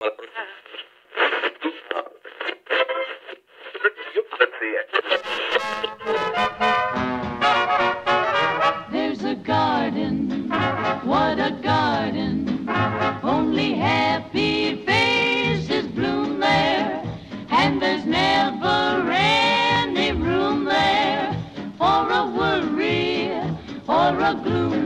There's a garden, what a garden. Only happy faces bloom there, and there's never any room there for a worry or a gloom.